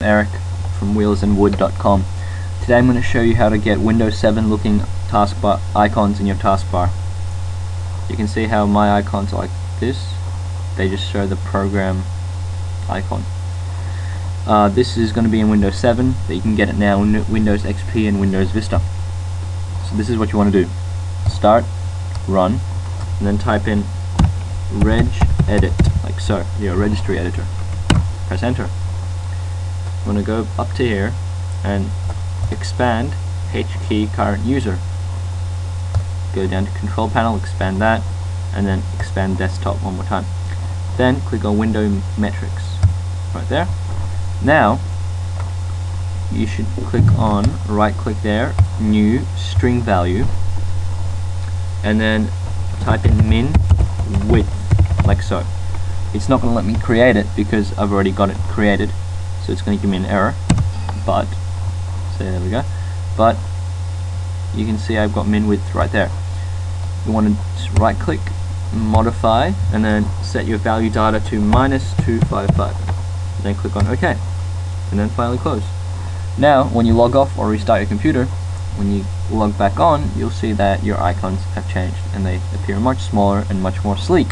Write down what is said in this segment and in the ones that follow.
Eric from wheelsandwood.com. Today I'm going to show you how to get Windows 7 looking taskbar icons in your taskbar. You can see how my icons are like this. They just show the program icon. Uh, this is going to be in Windows 7, but you can get it now in Windows XP and Windows Vista. So this is what you want to do. Start, run, and then type in reg edit, like so, your registry editor. Press enter. I'm going to go up to here and expand H key current user. Go down to control panel, expand that, and then expand desktop one more time. Then click on window metrics, right there. Now, you should click on, right click there, new string value, and then type in min width, like so. It's not going to let me create it because I've already got it created so it's going to give me an error but so there we go. But you can see I've got min width right there. You want to right click modify and then set your value data to minus 255 then click on OK and then finally close. Now when you log off or restart your computer when you log back on you'll see that your icons have changed and they appear much smaller and much more sleek.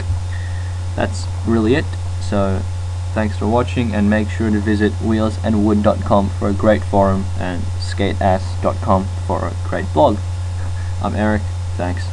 That's really it. So Thanks for watching and make sure to visit wheelsandwood.com for a great forum and skateass.com for a great blog. I'm Eric, thanks.